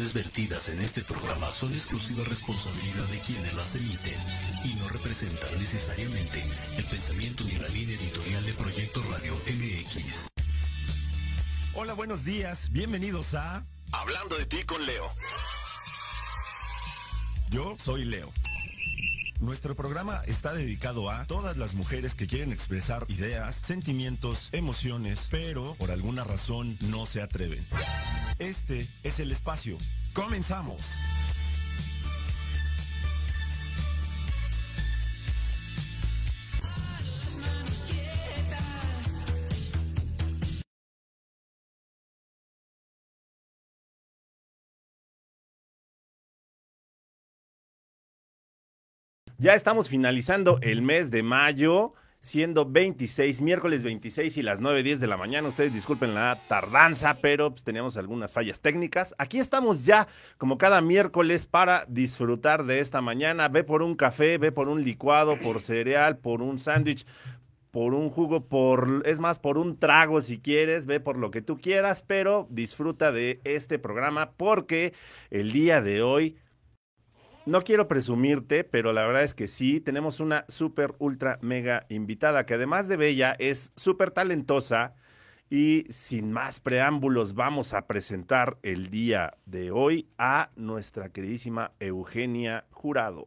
opiniones vertidas en este programa son exclusiva responsabilidad de quienes las emiten y no representan necesariamente el pensamiento ni la línea editorial de Proyecto Radio MX. Hola, buenos días. Bienvenidos a Hablando de ti con Leo. Yo soy Leo. Nuestro programa está dedicado a todas las mujeres que quieren expresar ideas, sentimientos, emociones, pero por alguna razón no se atreven. Este es el espacio. Comenzamos. Ya estamos finalizando el mes de mayo, siendo 26, miércoles 26 y las 9.10 de la mañana. Ustedes disculpen la tardanza, pero pues, teníamos algunas fallas técnicas. Aquí estamos ya, como cada miércoles, para disfrutar de esta mañana. Ve por un café, ve por un licuado, por cereal, por un sándwich, por un jugo, por, es más, por un trago si quieres, ve por lo que tú quieras, pero disfruta de este programa porque el día de hoy no quiero presumirte, pero la verdad es que sí, tenemos una súper, ultra, mega invitada que además de bella es súper talentosa y sin más preámbulos vamos a presentar el día de hoy a nuestra queridísima Eugenia Jurado.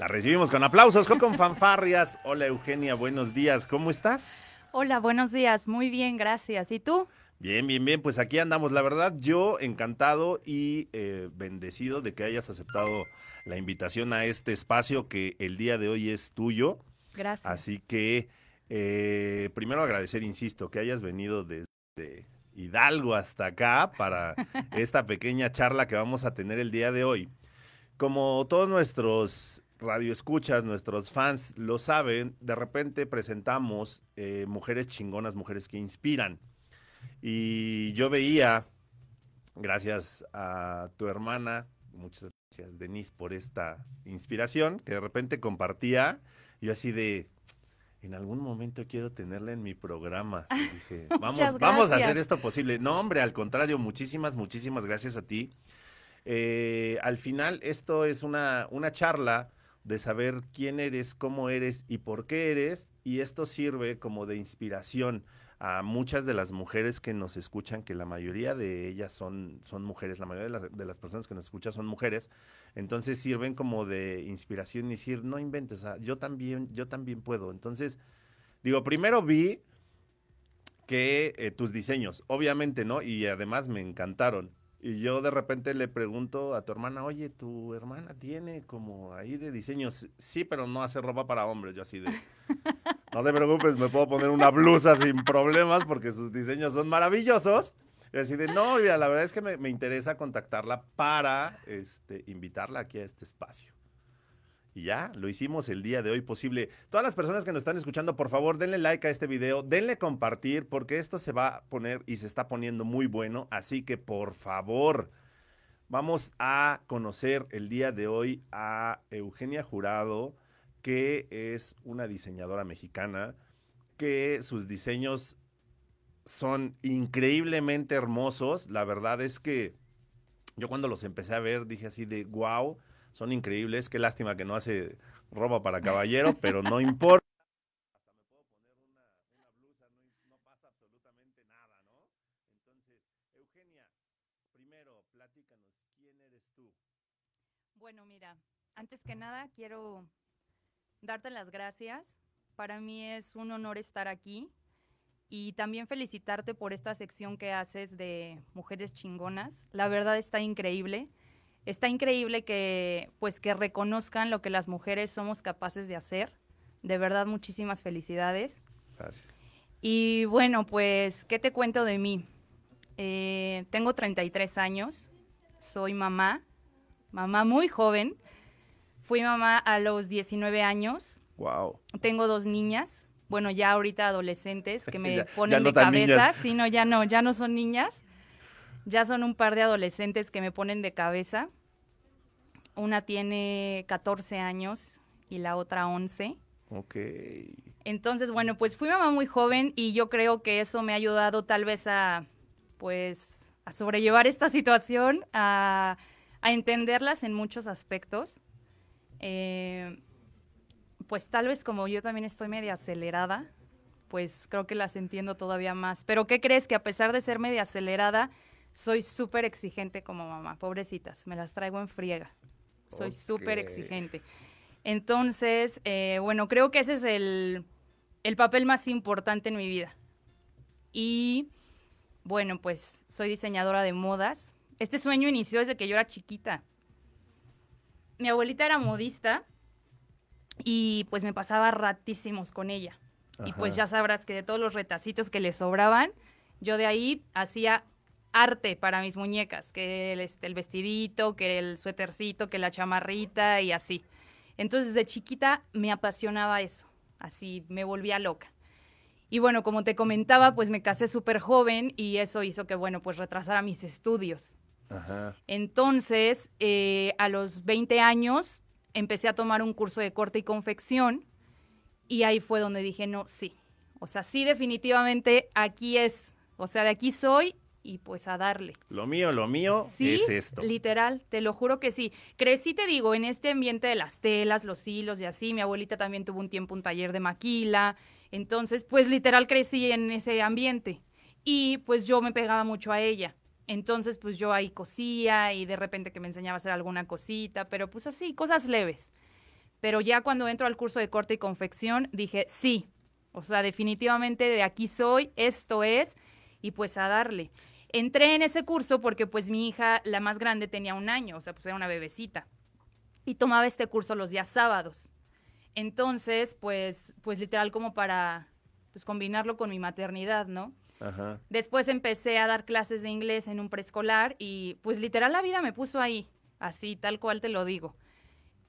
La recibimos con aplausos, con, con fanfarrias. Hola Eugenia, buenos días, ¿cómo estás? Hola, buenos días, muy bien, gracias. ¿Y tú? Bien, bien, bien, pues aquí andamos. La verdad, yo encantado y eh, bendecido de que hayas aceptado la invitación a este espacio que el día de hoy es tuyo. Gracias. Así que eh, primero agradecer, insisto, que hayas venido desde Hidalgo hasta acá para esta pequeña charla que vamos a tener el día de hoy. Como todos nuestros radioescuchas, nuestros fans lo saben, de repente presentamos eh, mujeres chingonas, mujeres que inspiran. Y yo veía, gracias a tu hermana, muchas gracias Denise por esta inspiración, que de repente compartía, yo así de, en algún momento quiero tenerla en mi programa. Y dije, vamos, vamos a hacer esto posible. No, hombre, al contrario, muchísimas, muchísimas gracias a ti. Eh, al final, esto es una, una charla de saber quién eres, cómo eres y por qué eres, y esto sirve como de inspiración a muchas de las mujeres que nos escuchan, que la mayoría de ellas son, son mujeres, la mayoría de las, de las personas que nos escuchan son mujeres, entonces sirven como de inspiración y decir, no inventes, yo también, yo también puedo. Entonces, digo, primero vi que eh, tus diseños, obviamente, ¿no? Y además me encantaron. Y yo de repente le pregunto a tu hermana, oye, tu hermana tiene como ahí de diseños, sí, pero no hace ropa para hombres, yo así de... No te preocupes, me puedo poner una blusa sin problemas porque sus diseños son maravillosos. Y así de, no, la verdad es que me, me, interesa contactarla para este, invitarla aquí a este espacio. Y ya, lo hicimos el día de hoy posible. Todas las personas que nos están escuchando, por favor, denle like a este video, denle compartir, porque esto se va a poner y se está poniendo muy bueno. Así que, por favor, Vamos a conocer el día de hoy a Eugenia Jurado, que es una diseñadora mexicana, que sus diseños son increíblemente hermosos. La verdad es que yo cuando los empecé a ver dije así de wow, son increíbles. Qué lástima que no hace ropa para caballero, pero no importa. Hasta me puedo poner una, una blusa, no, no pasa absolutamente nada, ¿no? Entonces, Eugenia, primero, platícanos, ¿quién eres tú? Bueno, mira, antes que nada quiero darte las gracias. Para mí es un honor estar aquí y también felicitarte por esta sección que haces de mujeres chingonas. La verdad está increíble. Está increíble que pues que reconozcan lo que las mujeres somos capaces de hacer. De verdad muchísimas felicidades. Gracias. Y bueno, pues, ¿qué te cuento de mí? Eh, tengo 33 años, soy mamá, mamá muy joven. Fui mamá a los 19 años, Wow. tengo dos niñas, bueno, ya ahorita adolescentes que me Ya- ya ponen no de cabeza. Sí, no, ya no, ya no son niñas. Ya son un par de adolescentes que me ponen de cabeza. Una tiene 14 años y la otra 11. Ok. Entonces, bueno, pues fui mamá muy joven y yo creo que eso me ha ayudado tal vez a, pues, a sobrellevar esta situación, a, a entenderlas en muchos aspectos. Eh, pues tal vez como yo también estoy media acelerada, pues creo que las entiendo todavía más. Pero ¿qué crees? Que a pesar de ser media acelerada, soy súper exigente como mamá. Pobrecitas, me las traigo en friega. Soy súper Ok. exigente. Entonces, eh, bueno, creo que ese es el, el papel más importante en mi vida. Y bueno, pues soy diseñadora de modas. Este sueño inició desde que yo era chiquita. Mi abuelita era modista y pues me pasaba ratísimos con ella. Y pues ya sabrás que de todos los retacitos que le sobraban, yo de ahí hacía arte para mis muñecas, que el, este, el vestidito, que el suétercito, que la chamarrita y así. Entonces de chiquita me apasionaba eso, así me volvía loca. Y bueno, como te comentaba, pues me casé súper joven y eso hizo que, bueno, pues retrasara mis estudios. Ajá. Entonces, eh, a los 20 años, empecé a tomar un curso de corte y confección y ahí fue donde dije, no, sí. O sea, sí, definitivamente aquí es. O sea, de aquí soy y pues a darle. Lo mío, lo mío Sí, es esto. literal, te lo juro que sí. Crecí, te digo, en este ambiente de las telas, los hilos y así. Mi abuelita también tuvo un tiempo un taller de maquila. Entonces, pues literal crecí en ese ambiente. Y pues yo me pegaba mucho a ella. Entonces, pues yo ahí cosía y de repente que me enseñaba a hacer alguna cosita, pero pues así, cosas leves. Pero ya cuando entro al curso de corte y confección, dije, sí, o sea, definitivamente de aquí soy, esto es, y pues a darle. Entré en ese curso porque pues mi hija, la más grande, tenía un año, o sea, pues era una bebecita. Y tomaba este curso los días sábados. Entonces, pues, pues literal como para pues, combinarlo con mi maternidad, ¿no? Después empecé a dar clases de inglés en un preescolar y pues literal la vida me puso ahí, así, tal cual te lo digo.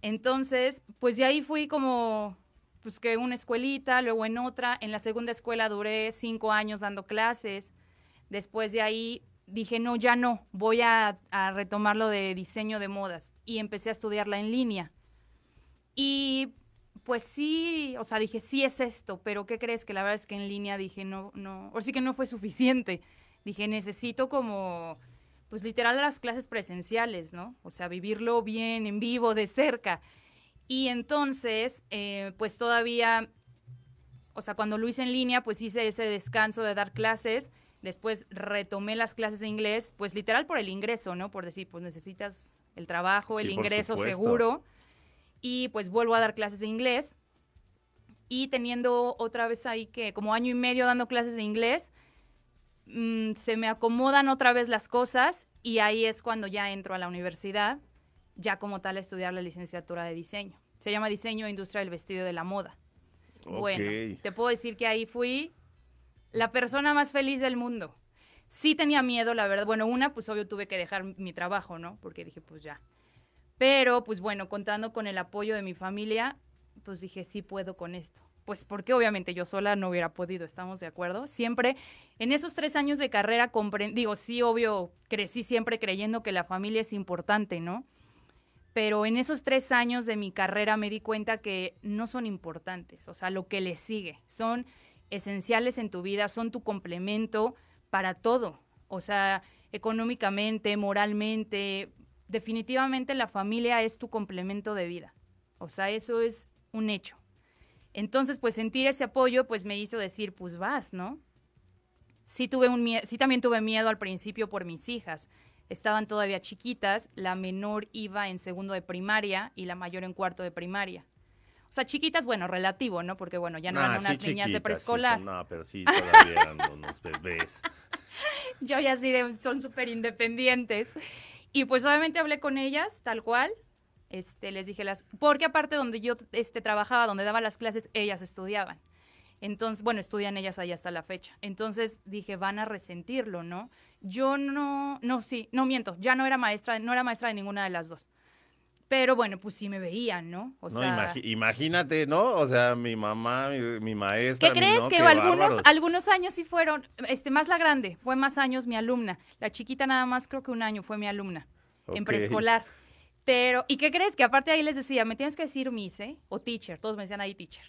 Entonces, pues de ahí fui como, pues que una escuelita, luego en otra. En la segunda escuela duré cinco años dando clases. Después de ahí dije, no, ya no, voy a, a retomar lo de diseño de modas. Y empecé a estudiarla en línea. Y pues sí, o sea, dije, sí es esto, pero ¿qué crees? Que la verdad es que en línea dije, no, no, o sí que no fue suficiente. Dije, necesito como, pues literal las clases presenciales, ¿no? O sea, vivirlo bien, en vivo, de cerca. Y entonces, eh, pues todavía, o sea, cuando lo hice en línea, pues hice ese descanso de dar clases. Después retomé las clases de inglés, pues literal por el ingreso, ¿no? Por decir, pues necesitas el trabajo, el Sí, ingreso supuesto. seguro. Y pues vuelvo a dar clases de inglés. Y teniendo otra vez ahí que como año y medio dando clases de inglés, mm, se me acomodan otra vez las cosas y ahí es cuando ya entro a la universidad, ya como tal a estudiar la licenciatura de diseño. Se llama Diseño e Industria del Vestido de la Moda. Bueno, te puedo decir que ahí fui la persona más feliz del mundo. Sí tenía miedo, la verdad. Bueno, una, pues obvio tuve que dejar mi trabajo, ¿no? Porque dije, pues ya. Pero, pues bueno, contando con el apoyo de mi familia, pues dije, sí puedo con esto. pues porque obviamente yo sola no hubiera podido, ¿estamos de acuerdo? Siempre, en esos tres años de carrera, digo, sí, obvio, crecí siempre creyendo que la familia es importante, ¿no? Pero en esos tres años de mi carrera me di cuenta que no son importantes, o sea, lo que le sigue, son esenciales en tu vida, son tu complemento para todo, o sea, económicamente, moralmente, definitivamente la familia es tu complemento de vida, o sea, eso es un hecho. Entonces, pues sentir ese apoyo, pues me hizo decir, pues vas, ¿no? Sí, tuve un sí también tuve miedo al principio por mis hijas. Estaban todavía chiquitas, la menor iba en segundo de primaria y la mayor en cuarto de primaria. O sea, chiquitas, bueno, relativo, ¿no? Porque, bueno, ya no eran unas niñas de preescolar. no, pero sí, todavía eran unos bebés. Yo ya sí, son súper independientes. Y pues obviamente hablé con ellas, tal cual, este, les dije las, porque aparte donde yo este, trabajaba, donde daba las clases, ellas estudiaban. Entonces, bueno, estudian ellas ahí hasta la fecha. Entonces dije, van a resentirlo, ¿no? Yo no, no, sí, no miento, ya no era maestra, no era maestra de ninguna de las dos. Pero bueno, pues sí me veían, ¿no? O sea, imagínate, ¿no? O sea, mi mamá, mi, maestra. ¿Qué crees? que algunos, algunos años sí fueron, este, más la grande, fue más años mi alumna. La chiquita nada más creo que un año fue mi alumna en preescolar. Pero, ¿y qué crees? Que aparte ahí les decía, me tienes que decir Miss, ¿eh? O teacher, todos me decían ahí teacher.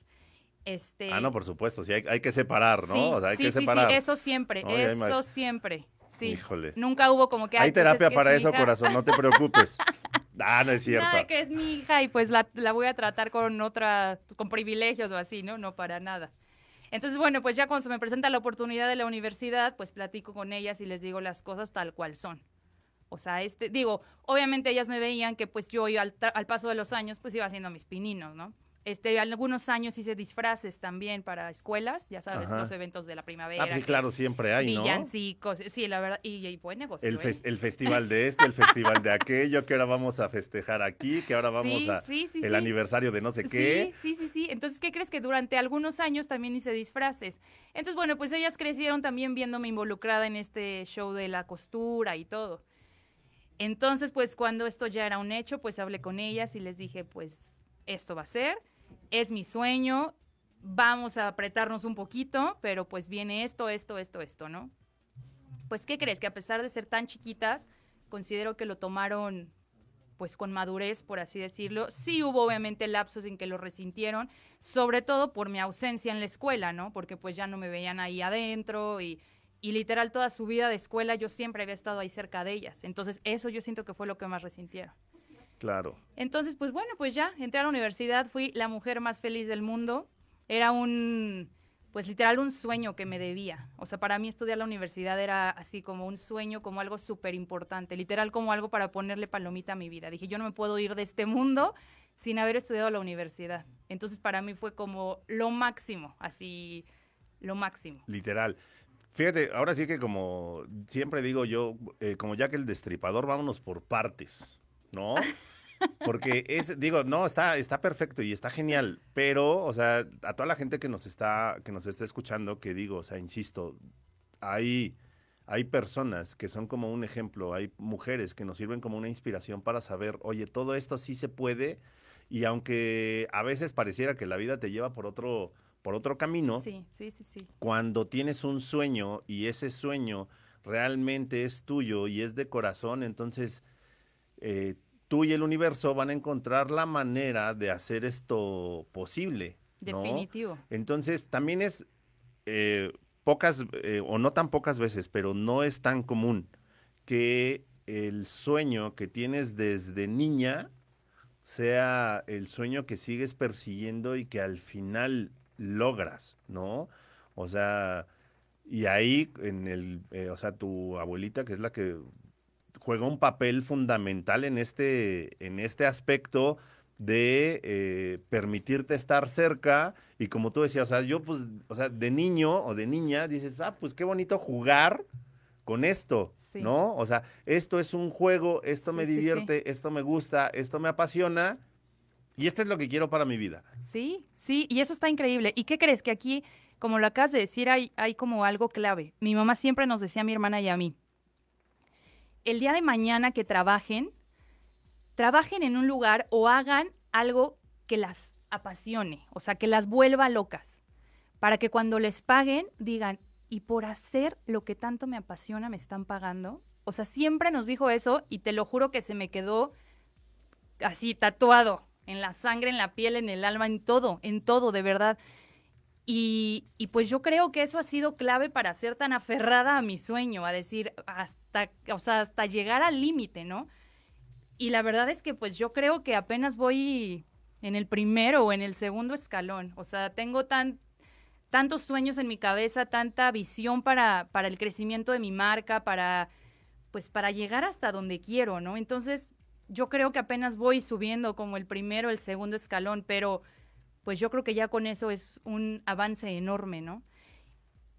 Este... Ah, no, por supuesto, sí, hay, que separar, ¿no? Sí, o sea, hay sí, que sí, separar. sí, eso siempre, eso siempre. Sí. Híjole. Nunca hubo como que... Hay pues terapia para eso, corazón, no te preocupes. ah, no es cierto. Nada, que es mi hija y pues la, la voy a tratar con otra, con privilegios o así, ¿no? No para nada. Entonces, bueno, pues ya cuando se me presenta la oportunidad de la universidad, pues platico con ellas y les digo las cosas tal cual son. O sea, este, digo, obviamente ellas me veían que pues yo iba al, al, paso de los años pues iba haciendo mis pininos, ¿no? Este, algunos años hice disfraces también para escuelas, ya sabes, los eventos de la primavera. Ah, sí, claro, siempre hay, ¿no? Villancicos, sí, la verdad, y, buen negocio. El, ¿eh? el, festival de este, el festival de aquello, que ahora vamos a festejar aquí, que ahora vamos a el aniversario de no sé qué. Sí, sí, sí. Entonces, ¿qué crees que durante algunos años también hice disfraces? Entonces, bueno, pues ellas crecieron también viéndome involucrada en este show de la costura y todo. Entonces, pues cuando esto ya era un hecho, pues hablé con ellas y les dije, pues esto va a ser, es mi sueño, vamos a apretarnos un poquito, pero pues viene esto, esto, esto, esto, ¿no? Pues, ¿qué crees? Que a pesar de ser tan chiquitas, considero que lo tomaron pues con madurez, por así decirlo. Sí hubo obviamente lapsos en que lo resintieron, sobre todo por mi ausencia en la escuela, ¿no? Porque pues ya no me veían ahí adentro y y literal toda su vida de escuela yo siempre había estado ahí cerca de ellas. Entonces eso yo siento que fue lo que más resintieron. Claro. Entonces, pues bueno, pues ya entré a la universidad, fui la mujer más feliz del mundo. Era un, pues literal un sueño que me debía. O sea, para mí estudiar la universidad era así como un sueño, como algo súper importante, literal como algo para ponerle palomita a mi vida. Dije, yo no me puedo ir de este mundo sin haber estudiado la universidad. Entonces, para mí fue como lo máximo, así, lo máximo. Literal. Fíjate, ahora sí que como siempre digo yo, eh, como ya que el destripador, vámonos por partes, ¿no? Porque es, digo, no, está, está perfecto y está genial, pero, o sea, a toda la gente que nos está, que nos está escuchando, que digo, o sea, insisto, hay, hay personas que son como un ejemplo, hay mujeres que nos sirven como una inspiración para saber, oye, todo esto sí se puede, y aunque a veces pareciera que la vida te lleva por otro, por otro camino. Sí, sí, sí, sí. Cuando tienes un sueño y ese sueño realmente es tuyo y es de corazón, entonces eh, tú y el universo van a encontrar la manera de hacer esto posible. Definitivo. Entonces también es eh, pocas, eh, o no tan pocas veces, pero no es tan común que el sueño que tienes desde niña sea el sueño que sigues persiguiendo y que al final logras, ¿no? O sea, y ahí en el, eh, o sea, tu abuelita, que es la que juega un papel fundamental en este, en este aspecto de eh, permitirte estar cerca y como tú decías, o sea, yo pues, o sea, de niño o de niña dices, ah, pues qué bonito jugar con esto, ¿no? O sea, esto es un juego, esto me divierte, esto me gusta, esto me apasiona y esto es lo que quiero para mi vida. Sí, sí, y eso está increíble. ¿Y qué crees? Que aquí, como lo acabas de decir, hay, hay como algo clave. Mi mamá siempre nos decía a mi hermana y a mí, el día de mañana que trabajen, trabajen en un lugar o hagan algo que las apasione, o sea, que las vuelva locas, para que cuando les paguen digan, y por hacer lo que tanto me apasiona me están pagando. O sea, siempre nos dijo eso y te lo juro que se me quedó así tatuado en la sangre, en la piel, en el alma, en todo, en todo, de verdad. Y, pues yo creo que eso ha sido clave para ser tan aferrada a mi sueño, a decir, hasta, o sea, hasta llegar al límite, ¿no? Y la verdad es que pues yo creo que apenas voy en el primero o en el segundo escalón. O sea, tengo tan, tantos sueños en mi cabeza, tanta visión para, para el crecimiento de mi marca, para, pues para llegar hasta donde quiero, ¿no? Entonces, yo creo que apenas voy subiendo como el primero, el segundo escalón, pero pues yo creo que ya con eso es un avance enorme, ¿no?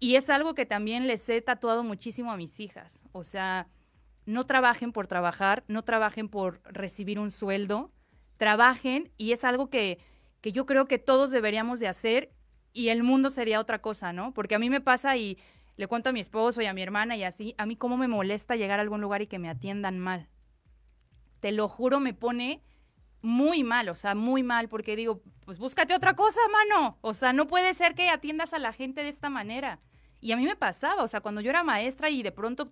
Y es algo que también les he tatuado muchísimo a mis hijas. O sea, no trabajen por trabajar, no trabajen por recibir un sueldo, trabajen y es algo que, que yo creo que todos deberíamos de hacer y el mundo sería otra cosa, ¿no? Porque a mí me pasa y le cuento a mi esposo y a mi hermana y así, a mí cómo me molesta llegar a algún lugar y que me atiendan mal te lo juro, me pone muy mal, o sea, muy mal, porque digo, pues búscate otra cosa, mano. O sea, no puede ser que atiendas a la gente de esta manera. Y a mí me pasaba, o sea, cuando yo era maestra y de pronto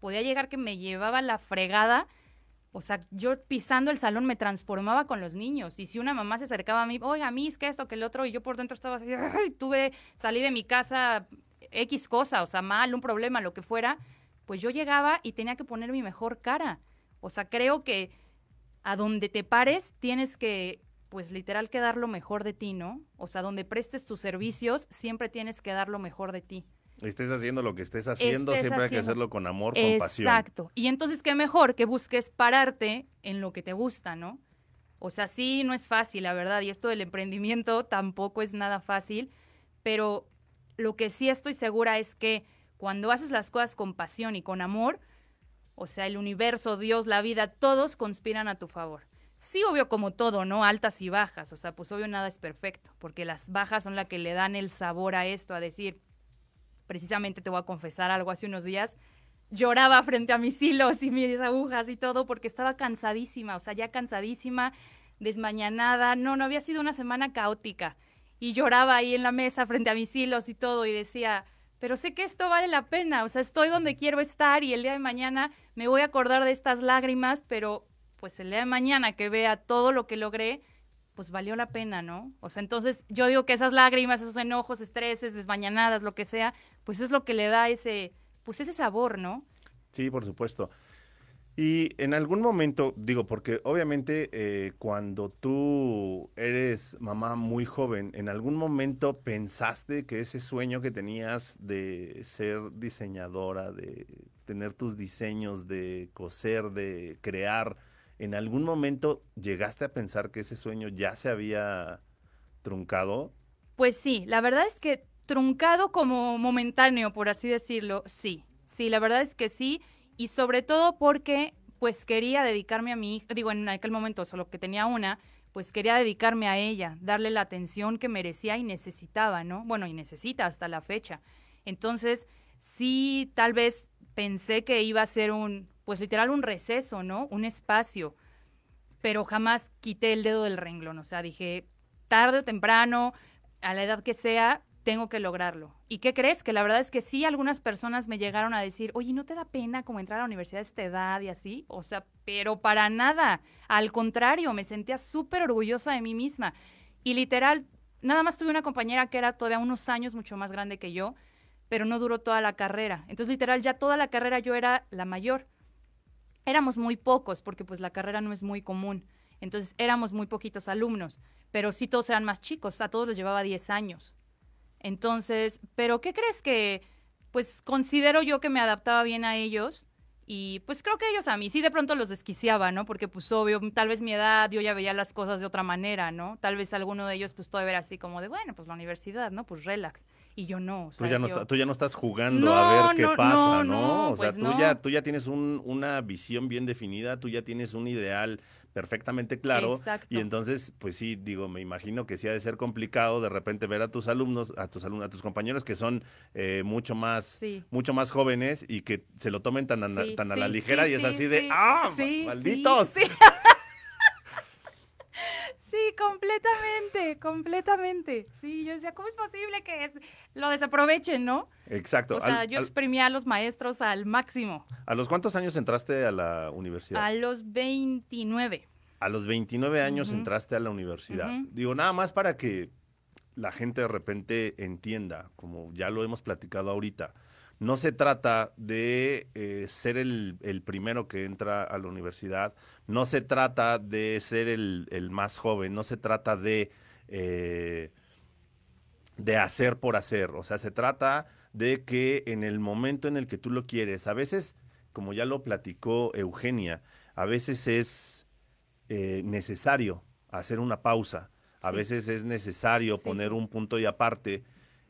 podía llegar que me llevaba la fregada, o sea, yo pisando el salón me transformaba con los niños. Y si una mamá se acercaba a mí, oiga, es que esto, que el otro, y yo por dentro estaba así, tuve, salí de mi casa X cosa, o sea, mal, un problema, lo que fuera, pues yo llegaba y tenía que poner mi mejor cara. O sea, creo que a donde te pares tienes que, pues literal, que dar lo mejor de ti, ¿no? O sea, donde prestes tus servicios, siempre tienes que dar lo mejor de ti. Estés haciendo lo que estés haciendo, siempre hay que hacerlo con amor, con pasión. Exacto. Y entonces, qué mejor que busques pararte en lo que te gusta, ¿no? O sea, sí, no es fácil, la verdad, y esto del emprendimiento tampoco es nada fácil, pero lo que sí estoy segura es que cuando haces las cosas con pasión y con amor, o sea, el universo, Dios, la vida, todos conspiran a tu favor. Sí, obvio, como todo, ¿no? Altas y bajas. O sea, pues obvio nada es perfecto, porque las bajas son las que le dan el sabor a esto, a decir, precisamente te voy a confesar algo hace unos días, lloraba frente a mis hilos y mis agujas y todo porque estaba cansadísima, o sea, ya cansadísima, desmañanada, no, no había sido una semana caótica. Y lloraba ahí en la mesa frente a mis hilos y todo y decía, pero sé que esto vale la pena, o sea, estoy donde quiero estar y el día de mañana me voy a acordar de estas lágrimas, pero pues el día de mañana que vea todo lo que logré, pues valió la pena, ¿no? O sea, entonces yo digo que esas lágrimas, esos enojos, estreses, desmañanadas, lo que sea, pues es lo que le da ese, pues ese sabor, ¿no? Sí, por supuesto. Y en algún momento, digo, porque obviamente eh, cuando tú eres mamá muy joven, en algún momento pensaste que ese sueño que tenías de ser diseñadora, de tener tus diseños, de coser, de crear, en algún momento llegaste a pensar que ese sueño ya se había truncado? Pues sí, la verdad es que truncado como momentáneo, por así decirlo, sí. Sí, la verdad es que sí y sobre todo porque pues quería dedicarme a mi hija, digo, en aquel momento solo que tenía una, pues quería dedicarme a ella, darle la atención que merecía y necesitaba, ¿no? Bueno, y necesita hasta la fecha. Entonces, sí, tal vez pensé que iba a ser un, pues literal un receso, ¿no? Un espacio, pero jamás quité el dedo del renglón, o sea, dije, tarde o temprano, a la edad que sea, tengo que lograrlo. ¿Y qué crees? Que la verdad es que sí, algunas personas me llegaron a decir, oye, ¿no te da pena como entrar a la universidad a esta edad y así? O sea, pero para nada. Al contrario, me sentía súper orgullosa de mí misma. Y literal, nada más tuve una compañera que era todavía unos años mucho más grande que yo, pero no duró toda la carrera. Entonces, literal, ya toda la carrera yo era la mayor. Éramos muy pocos, porque pues la carrera no es muy común. Entonces, éramos muy poquitos alumnos, pero sí todos eran más chicos, a todos les llevaba 10 años. Entonces, pero ¿qué crees que, pues considero yo que me adaptaba bien a ellos? Y pues creo que ellos a mí sí de pronto los desquiciaba, ¿no? Porque pues obvio, tal vez mi edad yo ya veía las cosas de otra manera, ¿no? Tal vez alguno de ellos pues todavía era así como de, bueno, pues la universidad, ¿no? Pues relax. Y yo no. O sea, tú, ya no tú, ya no estás jugando a ver qué pasa, ¿no? o sea, pues tú, ya, tú ya tienes un, una visión bien definida, tú ya tienes un ideal perfectamente claro. Y entonces, pues sí, digo, me imagino que sí ha de ser complicado de repente ver a tus alumnos, a tus alumnos, a tus compañeros que son eh, mucho más, mucho más jóvenes y que se lo tomen tan a, tan a la ligera y es así de ¡ah! ¡Malditos! Sí, completamente, completamente. Sí, yo decía, ¿cómo es posible que es- lo desaprovechen, no? Exacto. O sea, Al- yo al- exprimía a los maestros al máximo. ¿A los cuántos años entraste a la universidad? A los 29. A los 29 años entraste a la universidad. Digo, nada más para que la gente de repente entienda, como ya lo hemos platicado ahorita. No se trata de eh, ser el, el primero que entra a la universidad, no se trata de ser el, el más joven, no se trata de, eh, de hacer por hacer, o sea, se trata de que en el momento en el que tú lo quieres, a veces, como ya lo platicó Eugenia, a veces es eh, necesario hacer una pausa, a Sí. veces es necesario Sí, poner sí. un punto y aparte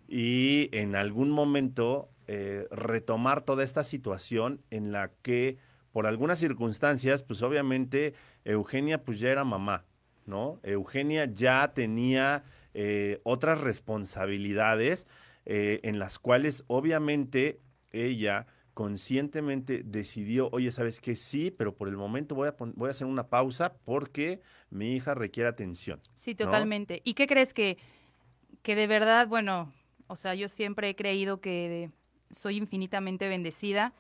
y en algún momento eh, retomar toda esta situación en la que por algunas circunstancias, pues obviamente Eugenia pues ya era mamá, ¿no? Eugenia ya tenía eh, otras responsabilidades eh, en las cuales obviamente ella conscientemente decidió, oye, ¿sabes qué? Sí, pero por el momento voy a, voy a hacer una pausa porque mi hija requiere atención. Sí, ¿no? totalmente. ¿Y qué crees que, que de verdad, bueno, o sea, yo siempre he creído que soy infinitamente bendecida.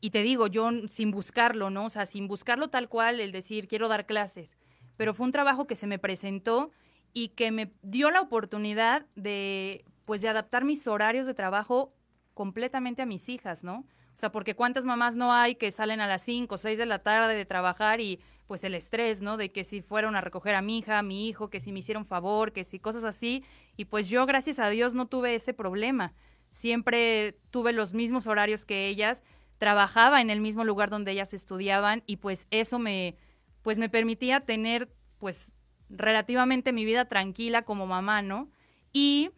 Y te digo, yo sin buscarlo, ¿no? O sea, sin buscarlo tal cual, el decir, quiero dar clases. Pero fue un trabajo que se me presentó y que me dio la oportunidad de, pues, de adaptar mis horarios de trabajo completamente a mis hijas, ¿no? O sea, porque cuántas mamás no hay que salen a las 5 o 6 de la tarde de trabajar y pues el estrés, ¿no? De que si fueron a recoger a mi hija, a mi hijo, que si me hicieron favor, que si cosas así. Y pues yo, gracias a Dios, no tuve ese problema. Siempre tuve los mismos horarios que ellas, trabajaba en el mismo lugar donde ellas estudiaban y pues eso me, pues me permitía tener pues relativamente mi vida tranquila como mamá, ¿no? Y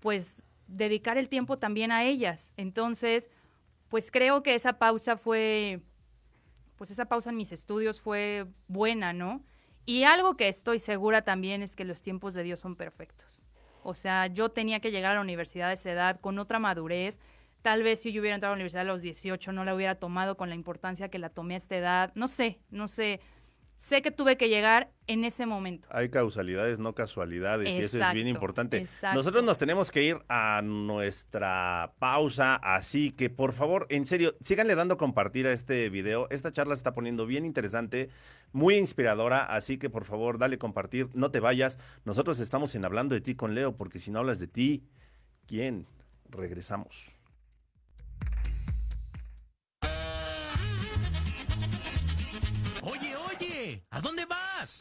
pues dedicar el tiempo también a ellas. Entonces, pues creo que esa pausa fue, pues esa pausa en mis estudios fue buena, ¿no? Y algo que estoy segura también es que los tiempos de Dios son perfectos. O sea, yo tenía que llegar a la universidad a esa edad con otra madurez. Tal vez si yo hubiera entrado a la universidad a los 18 no la hubiera tomado con la importancia que la tomé a esta edad. No sé, no sé. Sé que tuve que llegar en ese momento. Hay causalidades, no casualidades, y eso es bien importante. exacto. Nosotros nos tenemos que ir a nuestra pausa, así que por favor, en serio, síganle dando compartir a este video. Esta charla se está poniendo bien interesante, muy inspiradora, así que por favor, dale compartir, no te vayas. Nosotros estamos en Hablando de ti con Leo, porque si no hablas de ti, ¿quién? Regresamos. ¿A dónde vas?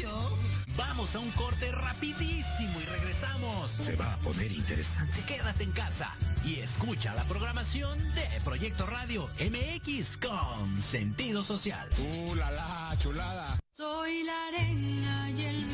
yo? Vamos a un corte rapidísimo y regresamos. Se va a poner interesante. Quédate en casa y escucha la programación de Proyecto Radio MX con sentido social. ¡Uh, la, la, chulada! Soy la arena y el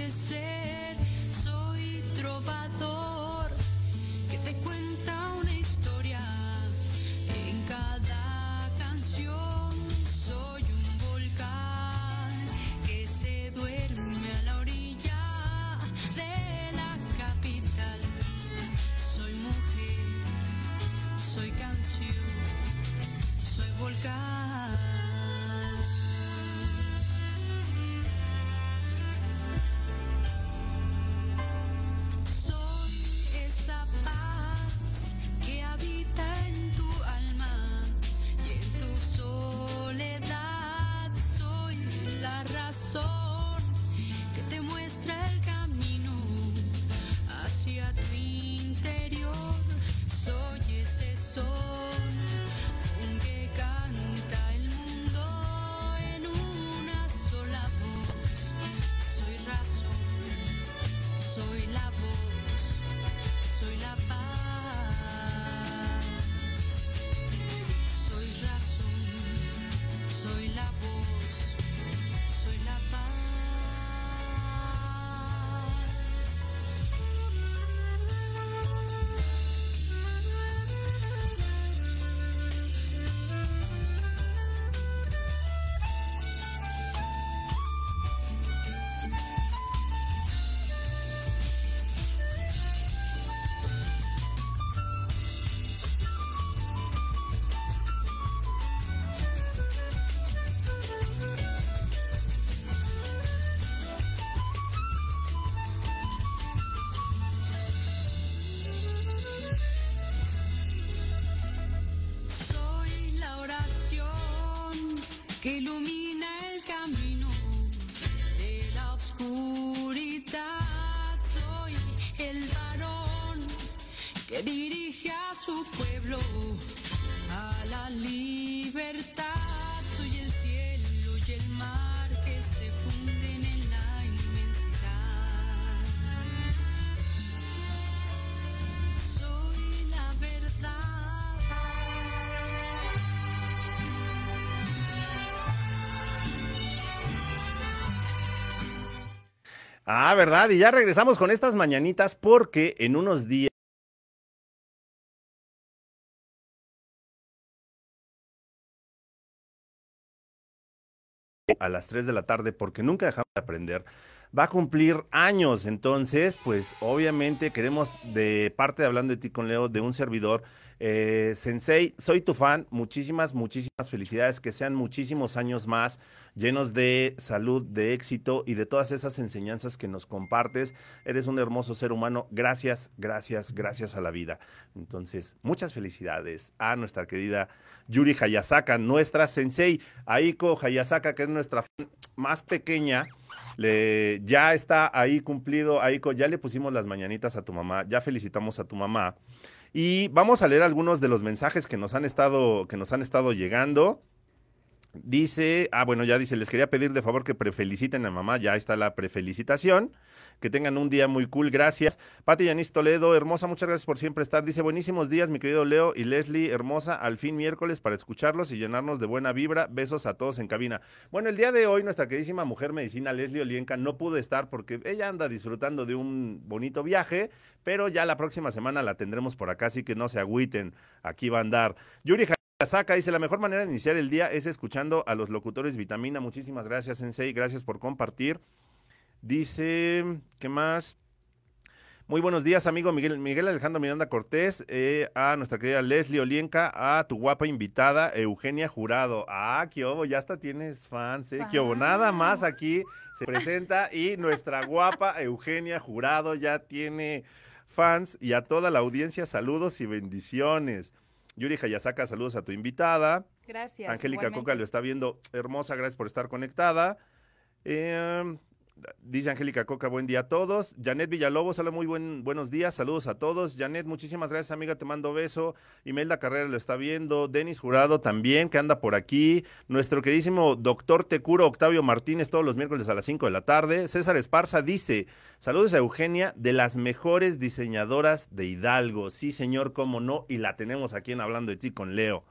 anochecer. Soy ilumina Ah, ¿verdad? Y ya regresamos con estas mañanitas porque en unos días... a las 3 de la tarde porque nunca dejamos de aprender. Va a cumplir años, entonces, pues obviamente queremos de parte de Hablando de ti con Leo, de un servidor, eh, Sensei, soy tu fan, muchísimas, muchísimas felicidades, que sean muchísimos años más llenos de salud, de éxito y de todas esas enseñanzas que nos compartes. Eres un hermoso ser humano, gracias, gracias, gracias a la vida. Entonces, muchas felicidades a nuestra querida Yuri Hayasaka, nuestra Sensei, Aiko Hayasaka, que es nuestra fan más pequeña. Le, ya está ahí cumplido, Aiko, ya le pusimos las mañanitas a tu mamá, ya felicitamos a tu mamá. Y vamos a leer algunos de los mensajes que nos han estado, que nos han estado llegando. Dice, ah, bueno, ya dice, les quería pedir de favor que prefeliciten a mamá, ya está la prefelicitación. Que tengan un día muy cool, gracias. Pati Yanis Toledo, hermosa, muchas gracias por siempre estar. Dice, buenísimos días, mi querido Leo y Leslie, hermosa, al fin miércoles para escucharlos y llenarnos de buena vibra. Besos a todos en cabina. Bueno, el día de hoy nuestra queridísima mujer medicina Leslie Olienka no pudo estar porque ella anda disfrutando de un bonito viaje, pero ya la próxima semana la tendremos por acá, así que no se agüiten, aquí va a andar. Yuri Saca dice, la mejor manera de iniciar el día es escuchando a los locutores Vitamina. Muchísimas gracias, Sensei. Gracias por compartir. Dice, ¿qué más? Muy buenos días, amigo Miguel, Miguel Alejandro Miranda Cortés, eh, a nuestra querida Leslie Olienka, a tu guapa invitada, Eugenia Jurado. Ah, qué obo, ya hasta tienes fans, eh, qué obo. Nada más aquí se presenta y nuestra guapa Eugenia Jurado ya tiene fans y a toda la audiencia saludos y bendiciones. Yuri Hayasaka, saludos a tu invitada. Gracias. Angélica. Coca lo está viendo. Hermosa, gracias por estar conectada. Eh, dice Angélica Coca, buen día a todos. Janet Villalobos, hola, muy buen, buenos días. Saludos a todos. Janet, muchísimas gracias, amiga, te mando beso. Imelda Carrera lo está viendo. Denis Jurado también, que anda por aquí. Nuestro queridísimo doctor Tecuro Octavio Martínez, todos los miércoles a las 5 de la tarde. César Esparza dice, saludos a Eugenia, de las mejores diseñadoras de Hidalgo. Sí, señor, cómo no. Y la tenemos aquí en Hablando de ti con Leo.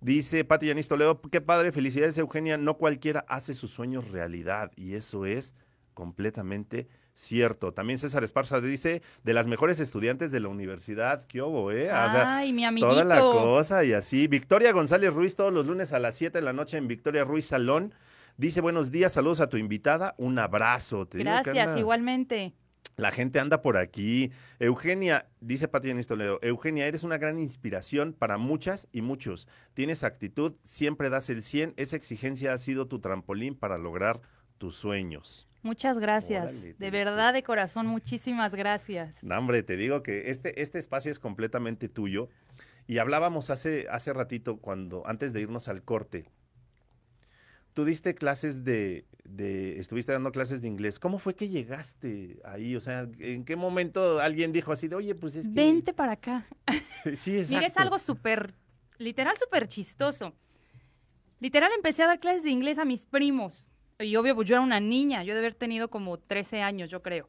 Dice Pati Yanis Toledo, qué padre, felicidades Eugenia, no cualquiera hace sus sueños realidad y eso es completamente cierto. También César Esparza dice, de las mejores estudiantes de la universidad, qué hubo, ¿eh? O sea, Ay, mi amiguito. toda la cosa y así. Victoria González Ruiz todos los lunes a las 7 de la noche en Victoria Ruiz Salón. Dice, buenos días, saludos a tu invitada, un abrazo. Te digo Gracias, anda- igualmente. la gente anda por aquí. Eugenia, dice Pati Toledo, Eugenia, eres una gran inspiración para muchas y muchos. Tienes actitud, siempre das el 100. Esa exigencia ha sido tu trampolín para lograr tus sueños. Muchas gracias. Órale, de verdad, de corazón, muchísimas gracias. No, hombre, te digo que este, este espacio es completamente tuyo. Y hablábamos hace, hace ratito, cuando, antes de irnos al corte. Tú diste clases de, de, estuviste dando clases de inglés. ¿Cómo fue que llegaste ahí? O sea, ¿en qué momento alguien dijo así de, oye, pues es que... Vente para acá. Sí, exacto. Mira, es algo súper, literal, súper chistoso. Literal, empecé a dar clases de inglés a mis primos. Y obvio, pues yo era una niña, yo de haber tenido como 13 años, yo creo.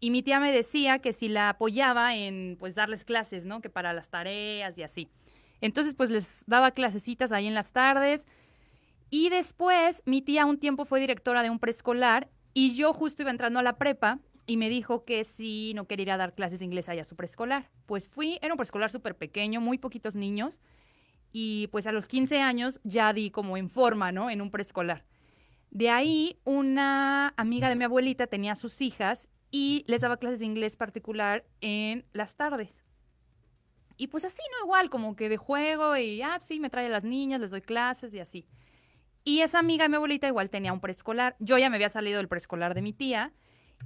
Y mi tía me decía que si la apoyaba en, pues, darles clases, ¿no? Que para las tareas y así. Entonces, pues, les daba clasecitas ahí en las tardes. Y después, mi tía un tiempo fue directora de un preescolar y yo justo iba entrando a la prepa y me dijo que si no quería dar clases de inglés allá a su preescolar. Pues fui, era un preescolar súper pequeño, muy poquitos niños. Y pues a los 15 años ya di como en forma, ¿no? En un preescolar. De ahí, una amiga de mi abuelita tenía a sus hijas y les daba clases de inglés particular en las tardes. Y pues así, ¿no? Igual, como que de juego y, ah, sí, me trae a las niñas, les doy clases y así. Y esa amiga de mi abuelita igual tenía un preescolar. Yo ya me había salido del preescolar de mi tía.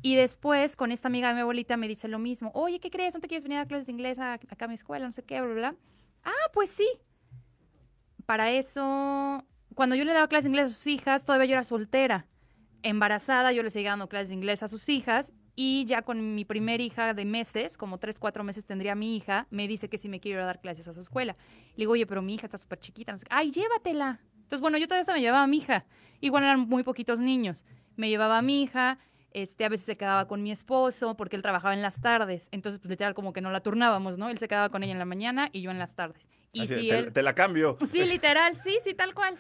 Y después, con esta amiga de mi abuelita, me dice lo mismo. Oye, ¿qué crees? ¿No te quieres venir a clases de inglés a- acá a mi escuela? No sé qué, bla, bla. Ah, pues sí. Para eso, cuando yo le daba clases de inglés a sus hijas, todavía yo era soltera. Embarazada, yo le seguía dando clases de inglés a sus hijas. Y ya con mi primer hija de meses, como tres, cuatro meses tendría mi hija, me dice que si me quiero ir a dar clases a su escuela. Le digo, oye, pero mi hija está súper chiquita. No sé qué. Ay, llévatela. Entonces, bueno, yo todavía hasta me llevaba a mi hija. Igual eran muy poquitos niños. Me llevaba a mi hija, este, a veces se quedaba con mi esposo porque él trabajaba en las tardes. Entonces, pues literal, como que no la turnábamos, ¿no? Él se quedaba con ella en la mañana y yo en las tardes. Y Así, si te, él... te la cambio. Sí, literal, sí, sí, tal cual.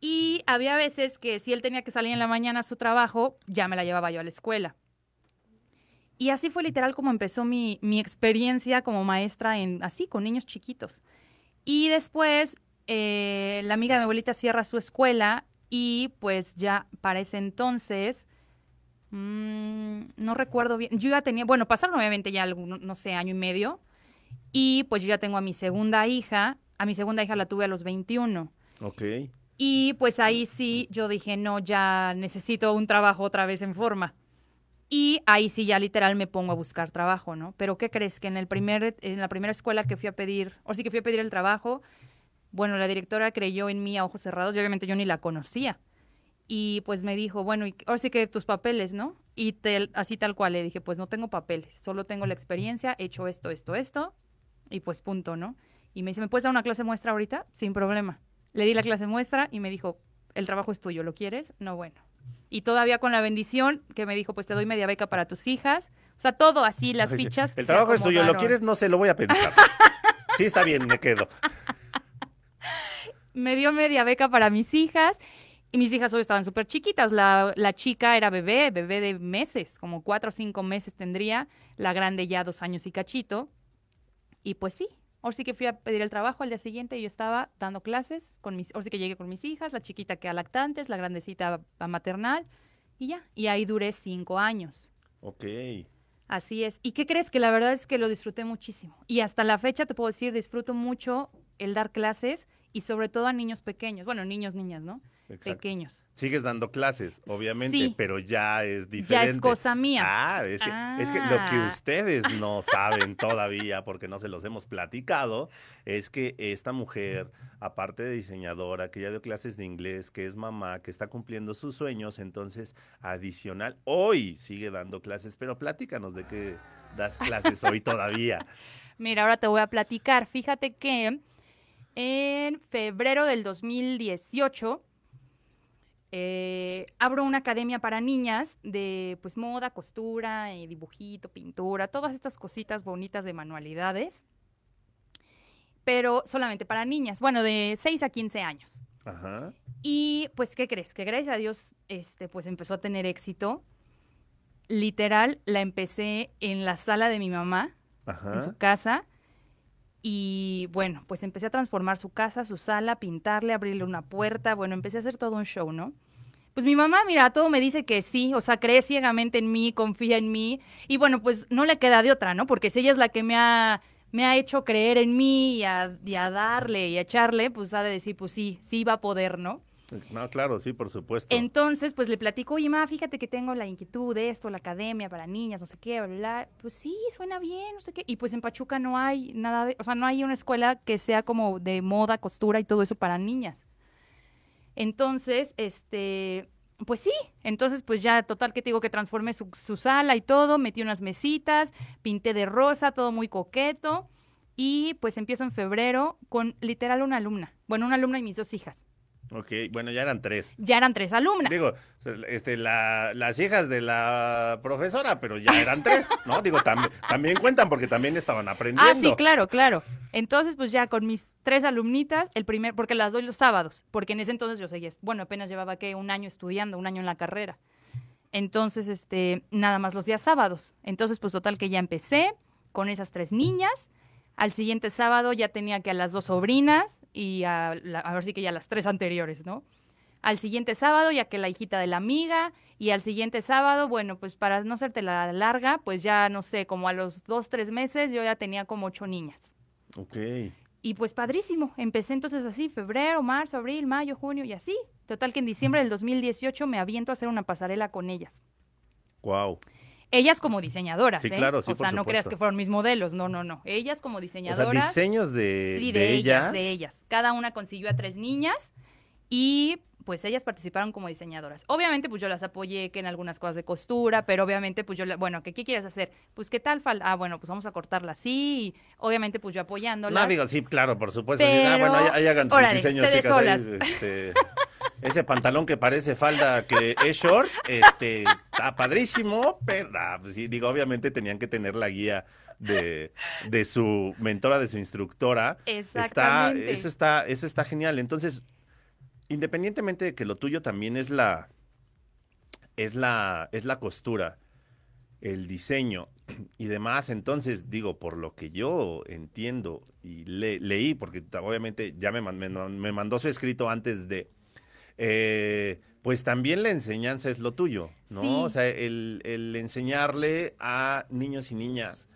Y había veces que si él tenía que salir en la mañana a su trabajo, ya me la llevaba yo a la escuela. Y así fue literal como empezó mi, mi experiencia como maestra en así, con niños chiquitos. Y después, eh, la amiga de mi abuelita cierra su escuela y pues ya para ese entonces, mm, no recuerdo bien, yo ya tenía, bueno, pasaron obviamente ya algún, no sé, año y medio. Y pues yo ya tengo a mi segunda hija. A mi segunda hija la tuve a los 21. Ok. Y pues ahí sí yo dije, no, ya necesito un trabajo otra vez en forma. Y ahí sí ya literal me pongo a buscar trabajo, ¿no? Pero ¿qué crees? Que en, el primer, en la primera escuela que fui a pedir, o sí que fui a pedir el trabajo, bueno, la directora creyó en mí a ojos cerrados y obviamente yo ni la conocía. Y pues me dijo, bueno, y ahora sí que tus papeles, ¿no? Y tel- así tal cual le dije, pues no tengo papeles, solo tengo la experiencia, he hecho esto, esto, esto, y pues punto, ¿no? Y me dice, ¿me puedes dar una clase muestra ahorita? Sin problema. Le di la clase muestra y me dijo, el trabajo es tuyo, ¿lo quieres? No, bueno. Y todavía con la bendición que me dijo, pues te doy media beca para tus hijas. O sea, todo así, las Así, fichas. El trabajo es tuyo, ¿lo quieres? No sé, lo voy a pensar. Sí, está bien, me quedo. me dio media beca para mis hijas. Y mis hijas hoy estaban súper chiquitas. La, la chica era bebé, bebé de meses, como cuatro o cinco meses tendría. La grande ya dos años y cachito. Y pues sí, ahora sí que fui a pedir el trabajo al día siguiente y yo estaba dando clases. con mis, ahora sí que llegué con mis hijas, la chiquita que a lactantes, la grandecita a maternal. Y ya, y ahí duré cinco años. Ok. Así es. ¿Y qué crees? Que la verdad es que lo disfruté muchísimo. Y hasta la fecha te puedo decir, disfruto mucho el dar clases y sobre todo a niños pequeños. Bueno, niños, niñas, ¿no? Exacto. Pequeños. Sigues dando clases, obviamente, Sí. pero ya es Ya diferente. es cosa mía. Ah, es que, es que lo que Ah. ustedes no saben todavía, porque no se los hemos platicado, es que esta mujer, aparte de diseñadora, que ya dio clases de inglés, que es mamá, que está cumpliendo sus sueños, entonces, adicional, hoy sigue dando clases, pero platícanos de qué das clases hoy todavía. Mira, ahora te voy a platicar. Fíjate que en febrero del 2018 eh, abro una academia para niñas de pues moda, costura, eh, dibujito, pintura, todas estas cositas bonitas de manualidades, pero solamente para niñas, bueno, de 6 a 15 años. Ajá. Y pues, ¿qué crees? Que gracias a Dios, este, pues empezó a tener éxito. Literal, la empecé en la sala de mi mamá, en su casa. Y bueno, pues empecé a transformar su casa, su sala, pintarle, abrirle una puerta. Bueno, empecé a hacer todo un show, ¿no? Pues mi mamá, mira, todo me dice que sí, o sea, cree ciegamente en mí, confía en mí. Y bueno, pues no le queda de otra, ¿no? Porque si ella es la que me ha, me ha hecho creer en mí y a, y a darle y a echarle, pues ha de decir, pues sí, sí va a poder, ¿no? No, claro, sí, por supuesto. Entonces, pues le platico, oye, ma, fíjate que tengo la inquietud de esto, la academia para niñas, no sé qué, bla, bla. Pues sí, suena bien, no sé qué. Y pues en Pachuca no hay nada de, o sea, no hay una escuela que sea como de moda, costura y todo eso para niñas. Entonces, este, pues sí, entonces pues ya total que te digo que transformé su, su sala y todo, metí unas mesitas, pinté de rosa, todo muy coqueto. Y pues empiezo en febrero con literal una alumna, bueno, una alumna y mis dos hijas. Ok, bueno, ya eran tres. Ya eran tres alumnas. Digo, este, la- las hijas de la profesora, pero ya eran tres, ¿no? Digo, tam- también cuentan porque también estaban aprendiendo. Ah, sí, claro, claro. Entonces, pues ya con mis tres alumnitas, el primer, porque las doy los sábados, porque en ese entonces yo seguía, bueno, apenas llevaba que un año estudiando, un año en la carrera. Entonces, este, nada más los días sábados. Entonces, pues total que ya empecé con esas tres niñas. Al siguiente sábado ya tenía que a las dos sobrinas y a, la- a ver si que ya las tres anteriores, ¿no? Al siguiente sábado ya que la hijita de la amiga y al siguiente sábado, bueno, pues para no hacerte la larga, pues ya no sé, como a los dos, tres meses yo ya tenía como ocho niñas. Ok. Y pues padrísimo, empecé entonces así, febrero, marzo, abril, mayo, junio y así. Total que en diciembre del 2018 me aviento a hacer una pasarela con ellas. Wow. Ellas como diseñadoras, Sí, ¿eh? claro, sí, O sea, no creas supuesto. que fueron mis modelos, no, no, no. Ellas como O sea, diseñadoras. diseños de, sí, de de, ellas, ellas. de ellas. Cada una consiguió a tres niñas Y pues ellas participaron como diseñadoras. Obviamente, pues yo las apoyé que en algunas cosas de costura, pero obviamente, pues yo, la- bueno, ¿qué, qué quieres hacer? Pues, ¿qué tal falda? Ah, bueno, pues vamos a cortarla así. Y obviamente, pues yo apoyándolas. No, digo, sí, claro, por supuesto. sí, ah, bueno, ahí, Pero, ahí hagan sus diseños, chicas. ahí, este, ese pantalón que parece falda que es short, este, está padrísimo, pero ah, pues sí, digo, obviamente tenían que tener la guía de, de su mentora, de su instructora. Está, Exactamente. eso está, eso está genial. Entonces, independientemente de que lo tuyo también es la, es la, es la costura, el diseño y demás, entonces digo, por lo que yo entiendo y le- leí, porque obviamente ya me, me mandó su escrito antes de, eh, pues también la enseñanza es lo tuyo, ¿no? Sí. O sea, el, el enseñarle a niños y niñas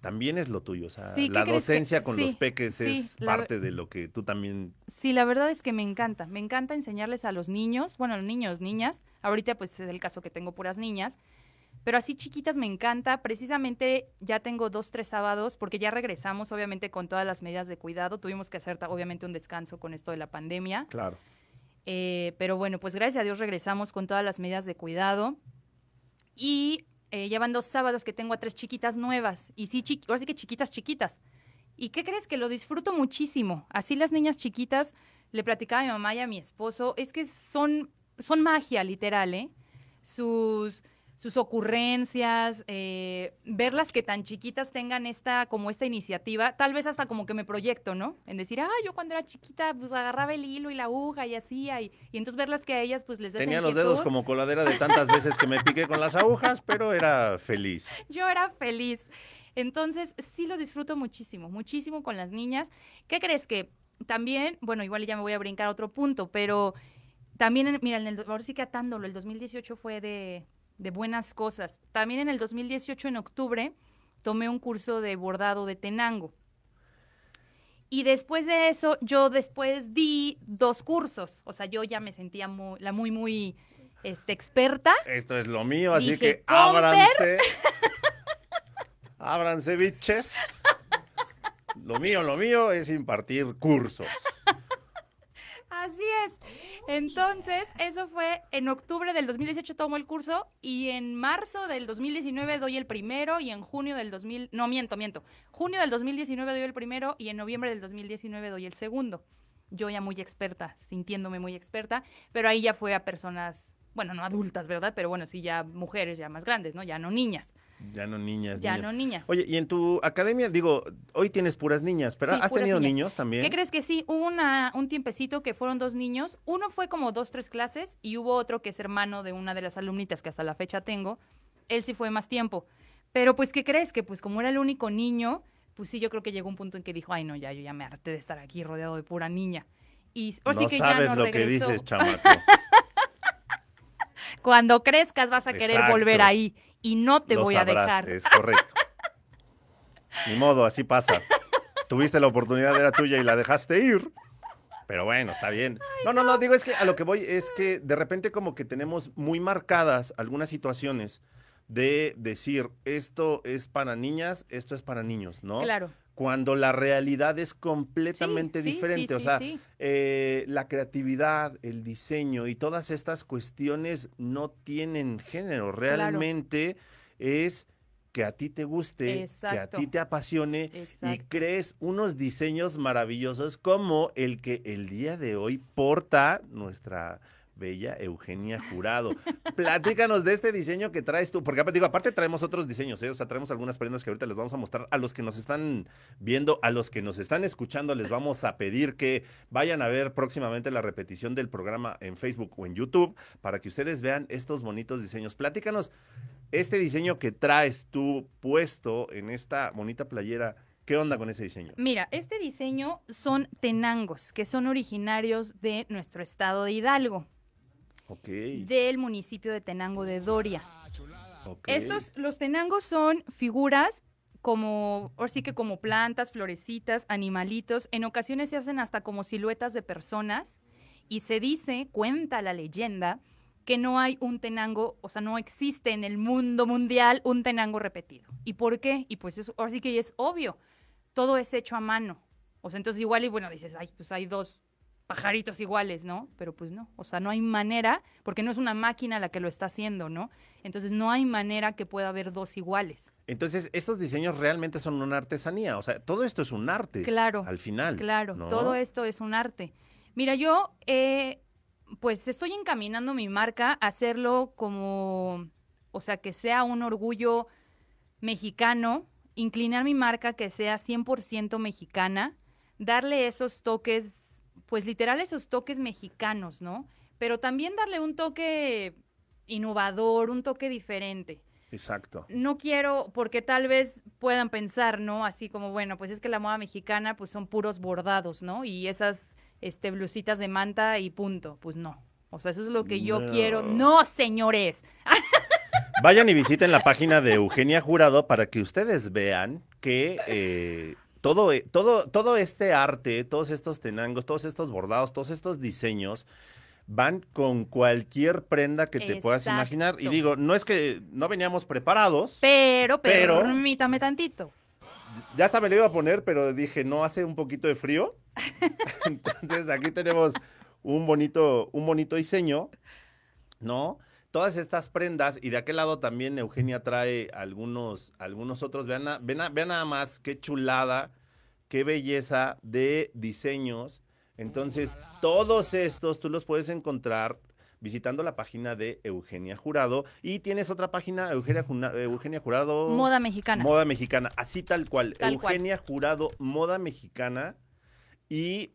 también es lo tuyo, o sea, Sí, ¿qué la que- docencia con los peques es la parte de lo que tú también Sí, la verdad es que me encanta. Me encanta enseñarles a los niños, bueno, niños, niñas. Ahorita pues es el caso que tengo puras niñas. Pero así chiquitas me encanta. Precisamente ya tengo dos, tres sábados, porque ya regresamos, obviamente, con todas las medidas de cuidado. Tuvimos que hacer, obviamente, un descanso con esto de la pandemia. Claro. Eh, pero bueno, pues gracias a Dios regresamos con todas las medidas de cuidado. Y eh, ya van dos sábados que tengo a tres chiquitas nuevas. Y sí, ahora sí que chiquitas, chiquitas. ¿Y qué crees? Que lo disfruto muchísimo. Así las niñas chiquitas, le platicaba a mi mamá y a mi esposo, es que son, son magia, literal, ¿eh? Sus, sus ocurrencias, eh, verlas que tan chiquitas tengan esta, como esta iniciativa, tal vez hasta como que me proyecto, ¿no? En decir, ah, yo cuando era chiquita, pues agarraba el hilo y la aguja y hacía, y, y entonces verlas que a ellas, pues les Tenía los dedos como coladera de tantas veces que me piqué con las agujas, pero era feliz. Yo era feliz. Entonces, sí lo disfruto muchísimo, muchísimo con las niñas. ¿Qué crees que también, bueno, igual ya me voy a brincar a otro punto, pero también, en- mira, en el, ahora sí que atándolo, el 2018 fue de, de buenas cosas. También en el 2018, en octubre, tomé un curso de bordado de Tenango. Y después de eso, yo después di dos cursos. O sea, yo ya me sentía muy, la muy, muy este, experta. Esto es lo mío, así que ábranse. ábranse, biches. Lo mío, lo mío es impartir cursos. Así es. Entonces, eso fue en octubre del 2018 tomo el curso y en marzo del 2019 doy el primero y en junio del 2000, no miento, miento. Junio del 2019 doy el primero y en noviembre del 2019 doy el segundo. Yo ya muy experta, sintiéndome muy experta, pero ahí ya fue a personas, bueno, no adultas, ¿verdad? Pero bueno, sí ya mujeres ya más grandes, ¿no? Ya no niñas. Ya no niñas. Ya no niñas. Oye, y en tu academia, digo, hoy tienes puras niñas, pero Sí, ¿has tenido niñas. niños también? ¿Qué crees que sí? Hubo una, un tiempecito que fueron dos niños. Uno fue como dos, tres clases y hubo otro que es hermano de una de las alumnitas que hasta la fecha tengo. Él sí fue más tiempo. Pero pues, ¿qué crees? Que pues como era el único niño, pues sí, yo creo que llegó un punto en que dijo, ay no, ya, yo ya me harté de estar aquí rodeado de pura niña. Y ahora no sí que sabes ya no lo regresó. que dices, chamaco. Cuando crezcas vas a querer Exacto. volver ahí y no te Lo voy a dejar. Es correcto. Ni modo, así pasa. Tuviste la oportunidad, era tuya y la dejaste ir. Pero bueno, está bien. No, no, no, digo, es que a lo que voy es que de repente como que tenemos muy marcadas algunas situaciones de decir, esto es para niñas, esto es para niños, ¿no? Claro. Cuando la realidad es completamente Sí, diferente. sí, o sea, eh, la creatividad, el diseño y todas estas cuestiones no tienen género. Realmente es que a ti te guste, que a ti te apasione y crees unos diseños maravillosos como el que el día de hoy porta nuestra bella Eugenia Jurado. Platícanos de este diseño que traes tú, porque digo, aparte traemos otros diseños, ¿eh? o sea, traemos algunas prendas que ahorita les vamos a mostrar a los que nos están viendo, a los que nos están escuchando, les vamos a pedir que vayan a ver próximamente la repetición del programa en Facebook o en YouTube para que ustedes vean estos bonitos diseños. Platícanos este diseño que traes tú puesto en esta bonita playera. ¿Qué onda con ese diseño? Mira, este diseño son tenangos, que son originarios de nuestro estado de Hidalgo. Ok. del municipio de Tenango de Doria. Estos, los tenangos son figuras como, ahora sí que como plantas, florecitas, animalitos. En ocasiones se hacen hasta como siluetas de personas. Y se dice, cuenta la leyenda, que no hay un tenango, o sea, no existe en el mundo mundial un tenango repetido. ¿Y por qué? Y pues eso, ahora sí que es obvio. Todo es hecho a mano. O sea, entonces igual y bueno, dices, ay, pues hay dos pajaritos iguales, ¿no? Pero pues no, o sea, no hay manera, porque no es una máquina la que lo está haciendo, ¿no? Entonces no hay manera que pueda haber dos iguales. Entonces, estos diseños realmente son una artesanía. O sea, todo esto es un arte. Claro. Al final. Claro, ¿no? todo esto es un arte. Mira, yo eh, pues estoy encaminando mi marca a hacerlo como, o sea, que sea un orgullo mexicano, inclinar mi marca que sea 100% mexicana, darle esos toques, pues literal esos toques mexicanos, ¿no? Pero también darle un toque innovador, un toque diferente Exacto. no quiero, porque tal vez puedan pensar, ¿no? Así como, bueno, pues es que la moda mexicana, pues son puros bordados, ¿no? Y esas, este, blusitas de manta y punto. Pues no. O sea, eso es lo que yo No. quiero. No, señores. Vayan y visiten la página de Eugenia Jurado para que ustedes vean que eh, todo, eh, todo, todo este arte, todos estos tenangos, todos estos bordados, todos estos diseños van con cualquier prenda que te puedas imaginar. Y digo, no es que no veníamos preparados. Pero, Pero- permítame tantito. Ya hasta me lo iba a poner, pero dije, no hace un poquito de frío. Entonces aquí tenemos un bonito, un bonito diseño, ¿no? Todas estas prendas, y de aquel lado también Eugenia trae algunos, algunos otros. Vean, vean, vean nada más qué chulada, qué belleza de diseños. Entonces, todos estos tú los puedes encontrar visitando la página de Eugenia Jurado. Y tienes otra página, Eugenia, Eugenia Jurado. Moda mexicana. Moda mexicana, así tal cual. Tal cual. Eugenia Jurado, moda mexicana. Y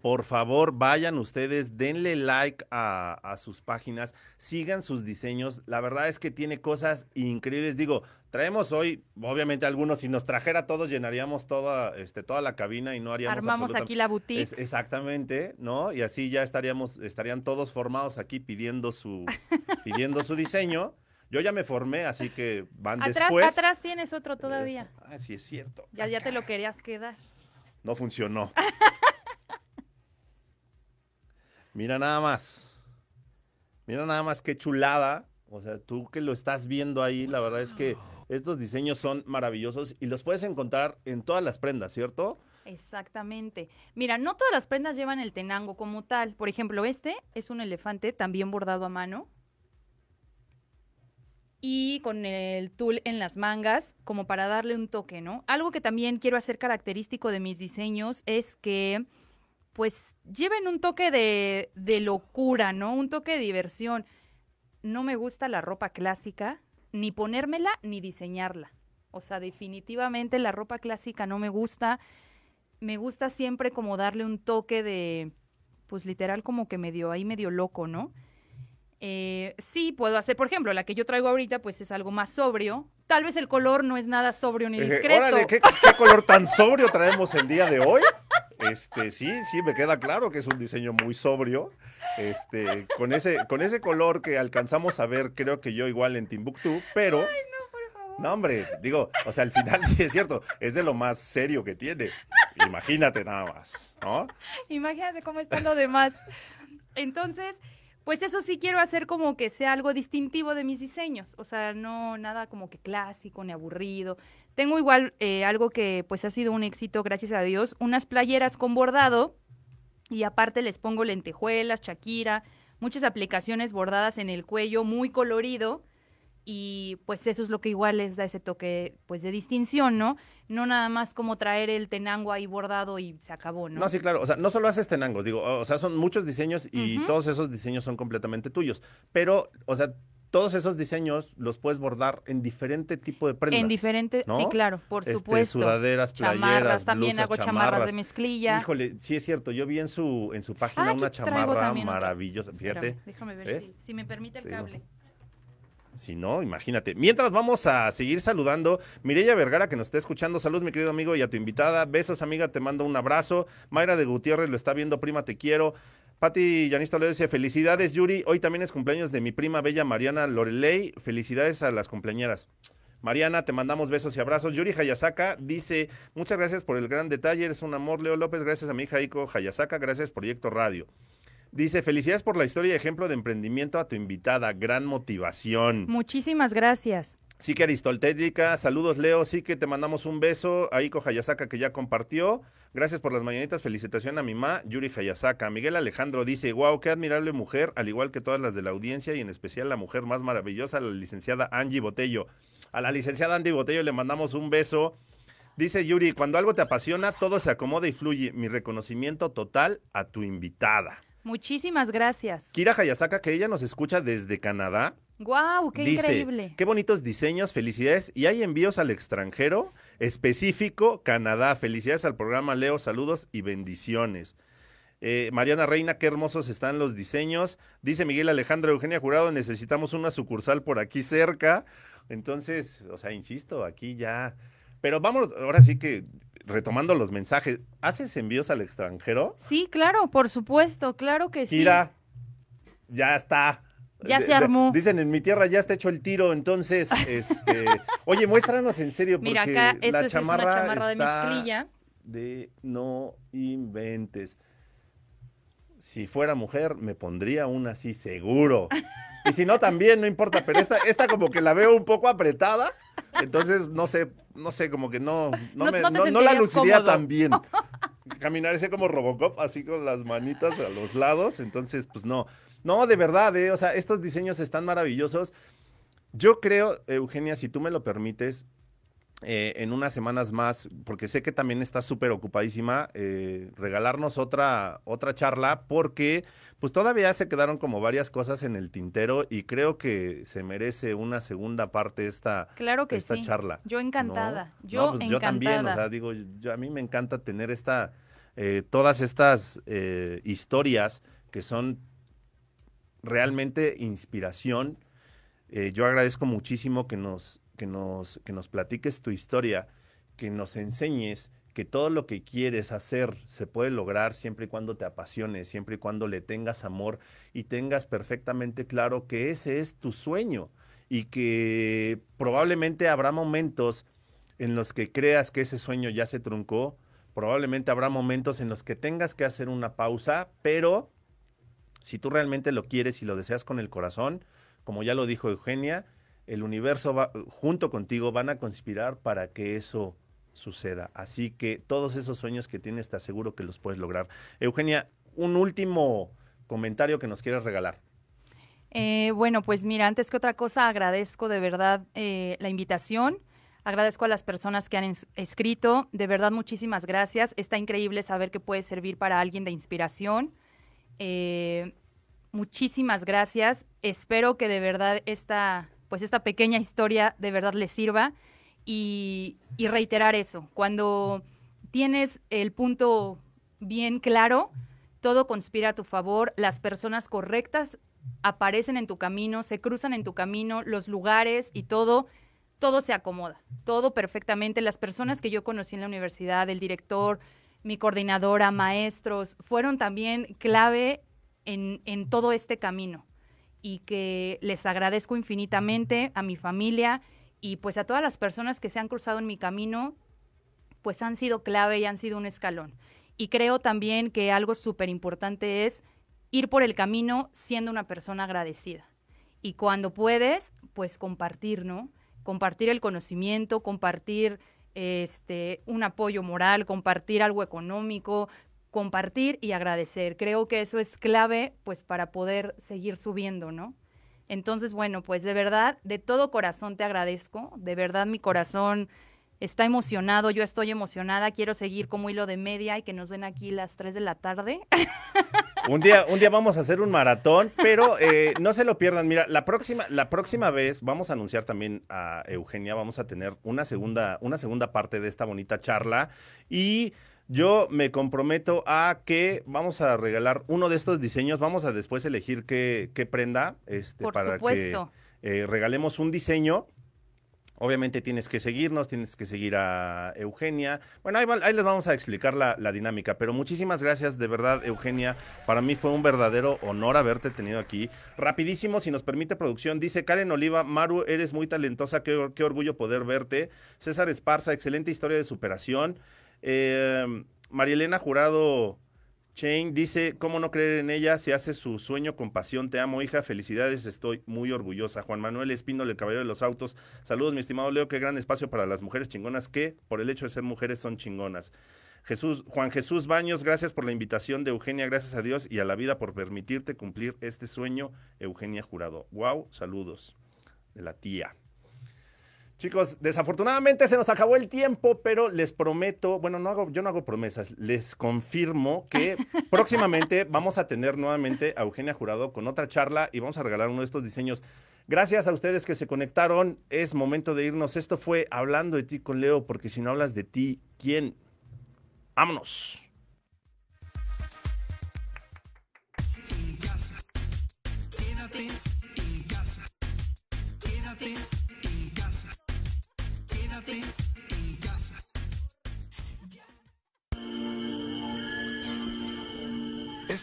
por favor, vayan ustedes, denle like a, a sus páginas, sigan sus diseños. La verdad es que tiene cosas increíbles. Digo, traemos hoy, obviamente algunos, si nos trajera todos, llenaríamos toda, este, toda la cabina y no haríamos Armamos aquí la boutique. Es- exactamente, ¿no? Y así ya estaríamos, estarían todos formados aquí pidiendo su, pidiendo su diseño. Yo ya me formé, así que van atrás, después. atrás tienes otro todavía. Eso. Ah, sí es cierto. Ya, ya te lo querías quedar. No funcionó. Mira nada más. Mira nada más qué chulada. O sea, tú que lo estás viendo ahí, la verdad es que estos diseños son maravillosos y los puedes encontrar en todas las prendas, ¿cierto? Exactamente. Mira, no todas las prendas llevan el tenango como tal. Por ejemplo, este es un elefante también bordado a mano. Y con el tul en las mangas, como para darle un toque, ¿no? Algo que también quiero hacer característico de mis diseños es que, pues, lleven un toque de, de locura, ¿no? Un toque de diversión. No me gusta la ropa clásica, ni ponérmela ni diseñarla. O sea, definitivamente la ropa clásica no me gusta me gusta siempre como darle un toque de, pues literal como que medio ahí medio loco, ¿no? Eh, sí, puedo hacer, por ejemplo, la que yo traigo ahorita, pues es algo más sobrio. Tal vez el color no es nada sobrio ni Eh, discreto. órale, ¿qué, qué color tan sobrio traemos el día de hoy? Este, sí, sí, me queda claro que es un diseño muy sobrio. Este, con ese, con ese color que alcanzamos a ver, creo que yo igual en Timbuktu, pero. no, hombre, digo, o sea, al final sí es cierto, es de lo más serio que tiene. Imagínate nada más, ¿no? Imagínate cómo está lo demás. Entonces, pues eso sí quiero hacer como que sea algo distintivo de mis diseños. O sea, no nada como que clásico ni aburrido. Tengo igual eh, algo que pues ha sido un éxito, gracias a Dios, unas playeras con bordado y aparte les pongo lentejuelas, Shakira, muchas aplicaciones bordadas en el cuello, muy colorido. Y pues eso es lo que igual les da ese toque pues de distinción, ¿no? No nada más como traer el tenango ahí bordado y se acabó, ¿no? No, sí, claro. O sea, no solo haces tenangos, digo, o sea, son muchos diseños y todos esos diseños son completamente tuyos. Pero, o sea, todos esos diseños los puedes bordar en diferente tipo de prendas. En diferentes, ¿no? sí, claro, por Este, supuesto. sudaderas, playeras, chamarras, también blusas, hago chamarras, chamarras. de mezclilla. Híjole, sí es cierto. Yo vi en su, en su página Ah, una chamarra maravillosa. Fíjate. Espérame, déjame ver ¿ves? si, si me permite el Te digo. Si no, imagínate. Mientras vamos a seguir saludando, Mireya Vergara que nos está escuchando, saludos mi querido amigo y a tu invitada, besos amiga, te mando un abrazo. Mayra de Gutiérrez lo está viendo, prima, te quiero. Pati Yanista le dice, felicidades Yuri, hoy también es cumpleaños de mi prima bella Mariana Loreley, felicidades a las cumpleañeras. Mariana, te mandamos besos y abrazos. Yuri Hayasaka dice, muchas gracias por el gran detalle, eres un amor, Leo López, gracias a mi hija Iko Hayasaka, gracias Proyecto Radio. Dice, felicidades por la historia y ejemplo de emprendimiento a tu invitada, gran motivación. Muchísimas gracias. Sí que Aristoltétrica, saludos Leo, sí que te mandamos un beso, a Iko Hayasaka que ya compartió, Gracias por las mañanitas. Felicitación a mi mamá, Yuri Hayasaka. Miguel Alejandro dice, wow, qué admirable mujer, al igual que todas las de la audiencia y en especial la mujer más maravillosa, la licenciada Angie Botello. A la licenciada Angie Botello le mandamos un beso. Dice Yuri, cuando algo te apasiona, todo se acomoda y fluye. Mi reconocimiento total a tu invitada. Muchísimas gracias. Kira Hayasaka, que ella nos escucha desde Canadá, ¡Guau! ¡Qué dice, increíble! qué bonitos diseños, felicidades. Y hay envíos al extranjero, específico Canadá. Felicidades al programa Leo, saludos y bendiciones. Eh, Mariana Reina, qué hermosos están los diseños. Dice Miguel Alejandro Eugenia Jurado, necesitamos una sucursal por aquí cerca. Entonces, o sea, insisto, aquí ya. Pero vamos, ahora sí que retomando los mensajes, ¿haces envíos al extranjero? Sí, claro, por supuesto, claro que sí. Kira, ya está. Ya se armó. dicen en mi tierra ya está hecho el tiro, entonces, este, oye, muéstranos en serio porque Mira, acá, la esta es una chamarra chamarra de mezclilla. de no inventes. Si fuera mujer, me pondría una así seguro. Y si no, también, no importa, pero esta, esta como que la veo un poco apretada. Entonces, no sé, no sé, como que no, no, No- me- no la luciría cómodo. tan bien. Caminaría como Robocop, así con las manitas a los lados. Entonces, pues no. No, de verdad, eh, o sea, estos diseños están maravillosos. Yo creo, Eugenia, si tú me lo permites, eh, en unas semanas más, porque sé que también estás súper ocupadísima, eh, regalarnos otra, otra charla, porque pues todavía se quedaron como varias cosas en el tintero y creo que se merece una segunda parte esta, Claro que esta sí. charla. Yo encantada. ¿no? Yo No, pues yo también, o encantada. sea, digo, yo- a mí me encanta tener esta, eh, todas estas historias que son realmente inspiración. Yo agradezco muchísimo que nos, que, nos, que nos platiques tu historia, que nos enseñes que todo lo que quieres hacer se puede lograr siempre y cuando te apasiones, siempre y cuando le tengas amor y tengas perfectamente claro que ese es tu sueño y que probablemente habrá momentos en los que creas que ese sueño ya se truncó, probablemente habrá momentos en los que tengas que hacer una pausa, pero si tú realmente lo quieres y lo deseas con el corazón, como ya lo dijo Eugenia, el universo va, junto contigo van a conspirar para que eso suceda. Así que todos esos sueños que tienes te aseguro que los puedes lograr. Eugenia, un último comentario que nos quieras regalar. Eh, bueno, pues mira, antes que otra cosa, agradezco de verdad eh, la invitación. Agradezco a las personas que han es- escrito. De verdad, muchísimas gracias. Está increíble saber que puede servir para alguien de inspiración. Eh, muchísimas gracias. Espero que de verdad esta, pues esta pequeña historia de verdad les sirva. Y, y reiterar eso, cuando tienes el punto bien claro, todo conspira a tu favor, las personas correctas aparecen en tu camino, se cruzan en tu camino, los lugares y todo, todo se acomoda, todo perfectamente. Las personas que yo conocí en la universidad, el director, mi coordinadora, maestros, fueron también clave en, en todo este camino y que les agradezco infinitamente a mi familia y pues a todas las personas que se han cruzado en mi camino, pues han sido clave y han sido un escalón. Y creo también que algo súper importante es ir por el camino siendo una persona agradecida. Y cuando puedes, pues compartir, ¿no? Compartir el conocimiento, compartir este, un apoyo moral, compartir algo económico, compartir y agradecer. Creo que eso es clave, pues, para poder seguir subiendo, ¿no? Entonces, bueno, pues de verdad, de todo corazón te agradezco. De verdad, mi corazón está emocionado, yo estoy emocionada. Quiero seguir como hilo de media y que nos den aquí las 3 de la tarde. Un día, un día vamos a hacer un maratón, pero eh, no se lo pierdan. Mira, la próxima, la próxima vez vamos a anunciar también a Eugenia, vamos a tener una segunda, una segunda parte de esta bonita charla y yo me comprometo a que vamos a regalar uno de estos diseños. Vamos a después elegir qué, qué prenda, este, Por para supuesto. que eh, regalemos un diseño. Obviamente tienes que seguirnos, tienes que seguir a Eugenia. Bueno, ahí, va- ahí les vamos a explicar la, la dinámica, pero muchísimas gracias de verdad, Eugenia. Para mí fue un verdadero honor haberte tenido aquí. Rapidísimo, si nos permite producción, dice Karen Oliva, Maru, eres muy talentosa, qué, qué orgullo poder verte. César Esparza, excelente historia de superación. Eh, Marielena Jurado Chain dice, ¿cómo no creer en ella? Si hace su sueño con pasión, te amo, hija, felicidades, estoy muy orgullosa. Juan Manuel Espíndola, el caballero de los autos, saludos, mi estimado Leo, qué gran espacio para las mujeres chingonas que, por el hecho de ser mujeres, son chingonas. Jesús, Juan Jesús Baños, gracias por la invitación de Eugenia, gracias a Dios y a la vida por permitirte cumplir este sueño, Eugenia Jurado. Wow, saludos de la tía. Chicos, desafortunadamente se nos acabó el tiempo, pero les prometo, bueno, no hago, yo no hago promesas, les confirmo que próximamente vamos a tener nuevamente a Eugenia Jurado con otra charla y vamos a regalar uno de estos diseños. Gracias a ustedes que se conectaron, es momento de irnos. Esto fue Hablando de ti con Leo, porque si no hablas de ti, ¿quién? Vámonos.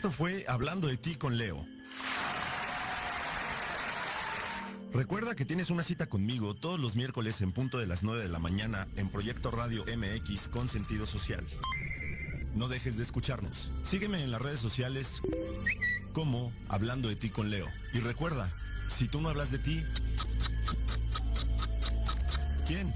Esto fue Hablando de ti con Leo. Recuerda que tienes una cita conmigo todos los miércoles en punto de las 9 de la mañana en Proyecto Radio MX con sentido social. No dejes de escucharnos. Sígueme en las redes sociales como Hablando de ti con Leo. Y recuerda, si tú no hablas de ti, ¿quién?